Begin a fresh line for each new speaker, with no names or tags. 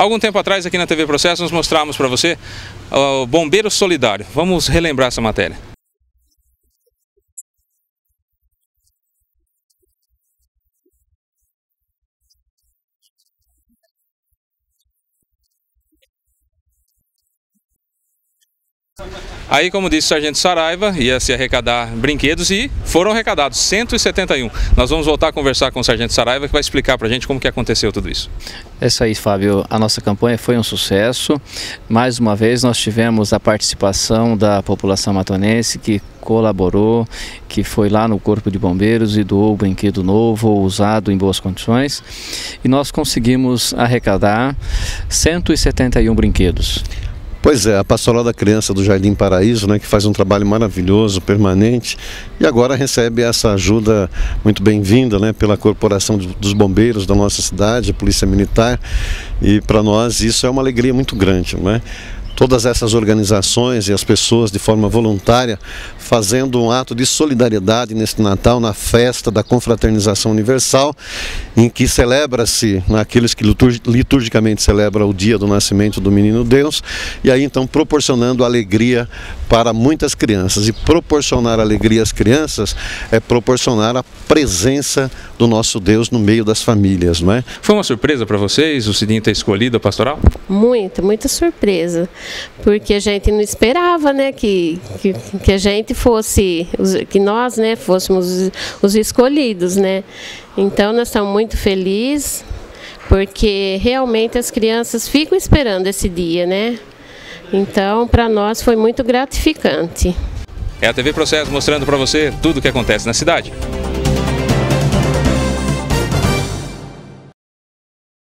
Algum tempo atrás, aqui na TV Processo, nós mostramos para você o Bombeiro Solidário. Vamos relembrar essa matéria. Aí, como disse o Sargento Saraiva, ia se arrecadar brinquedos e foram arrecadados 171. Nós vamos voltar a conversar com o Sargento Saraiva que vai explicar para a gente como que aconteceu tudo isso.
É isso aí, Fábio. A nossa campanha foi um sucesso. Mais uma vez nós tivemos a participação da população matonense que colaborou, que foi lá no Corpo de Bombeiros e doou o brinquedo novo, usado em boas condições. E nós conseguimos arrecadar 171 brinquedos.
Pois é, a Pastoral da Criança do Jardim Paraíso, né, que faz um trabalho maravilhoso, permanente, e agora recebe essa ajuda muito bem-vinda né, pela Corporação dos Bombeiros da nossa cidade, a Polícia Militar, e para nós isso é uma alegria muito grande. Né? Todas essas organizações e as pessoas de forma voluntária fazendo um ato de solidariedade neste Natal, na festa da confraternização universal, em que celebra-se naqueles que liturgicamente celebra o dia do nascimento do menino Deus, e aí então proporcionando alegria para muitas crianças. E proporcionar alegria às crianças é proporcionar a presença do nosso Deus no meio das famílias, não é?
Foi uma surpresa para vocês o Cidinho ter escolhido a pastoral?
Muita, muita surpresa porque a gente não esperava, né, que, que, que a gente fosse, que nós, né, fôssemos os escolhidos, né. Então nós estamos muito felizes, porque realmente as crianças ficam esperando esse dia, né. Então para nós foi muito gratificante.
É a TV Processo mostrando para você tudo o que acontece na cidade.